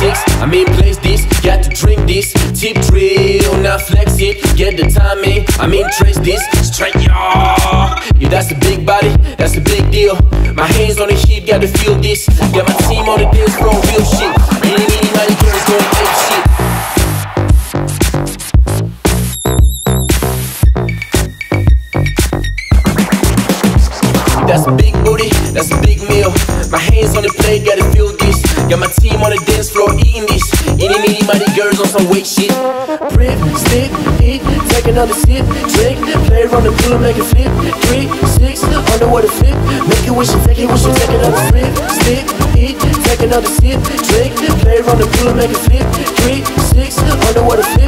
six. I mean, place this, got to drink this. Tip drill, now flex it. Get the timing, I mean, trace this. Straight, y'all. Yeah, that's a big body, that's a big deal. My hands on the hip, gotta feel this. Got my team on the dance floor, real shit. Ain't anybody, girls going ape shit. That's a big booty, that's a big meal. My hands on the plate, gotta feel this. Got my team on the dance floor eating this. Any, many, mighty girls on some weight shit. Rip, stick, eat, take another sip, drink, play around the pool, and make it flip. Three, six, underwater flip. Make it wish and take it, wish and take another flip. Stick, eat, take another sip, drink, play around the pool, and make it flip. Three, six, underwater flip.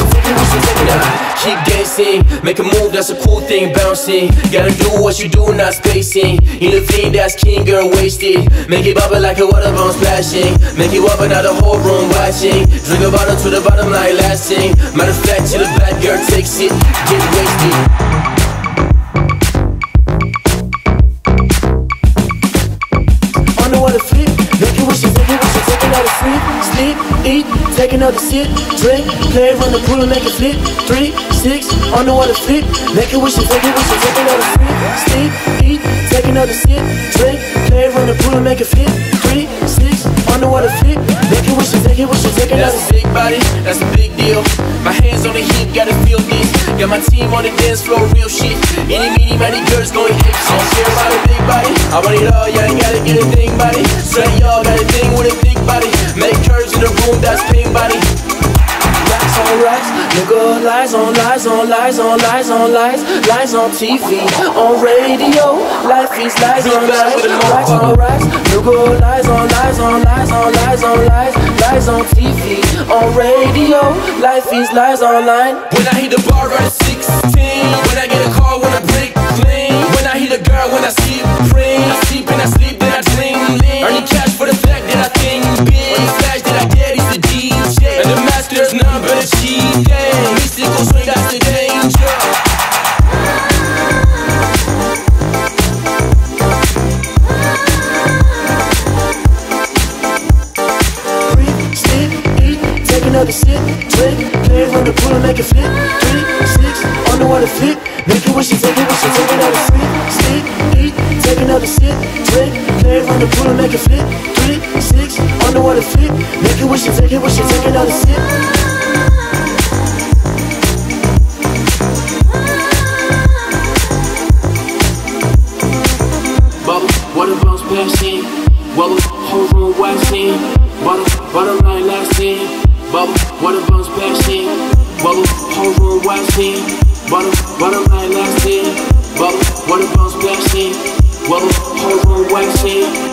It, wish and take another. Keep dancing, make a move, that's a cool thing, bouncing. Gotta do what you do, not spacing. Elevate, that's king, girl, wasted. Make it bubble like a water bomb splashing. Make it wobble, now the whole room watching. Drink a bottle to the bottom like lasting. Matter of fact, till the bad girl takes it, get wasted. Sleep, eat, take another sip, drink, play around the pool and make it flip. Three, six, on the underwater flip, make it wish you take it, wish you take another sleep, sleep, eat, take another sip, drink, play around the pool and make it flip. Three, six, on the underwater flip, make it wish you take it, wish you take another That's a big body, that's a big deal. My hands on the hip, gotta feel this. Got my team on the dance floor, real shit. Any, meeny, many girls going ape shit. Don't care about a big body, I want it all, ain't gotta get a thing body. Straight y'all got a thing with a thick lies on lies on lies on lies on lies, lies on TV, on radio, life is lies on lies, on racks, nigga, lies on lies on lies on lies on lies, lies on TV, on radio, life is lies online. When I hit the bar at 16, when I get a call, take another sip, drink, play around the pool and make it flip. Three, six, underwater flip, make it wish you take it, wish you take it. another sleep, sleep, eat, take another sip, drink, play around the pool and make it flip. Three, six, underwater flip, make it wish you take it, wish you take sip. Bubble, water bounce passing. Bubble, whole room waxing. Bottle, bottle line lasting. Bubble, water bounce passing. Bubble, whole room waxing. Bottle, bottle line lasting. Bubble, water bounce passing. Bubble, whole room waxing.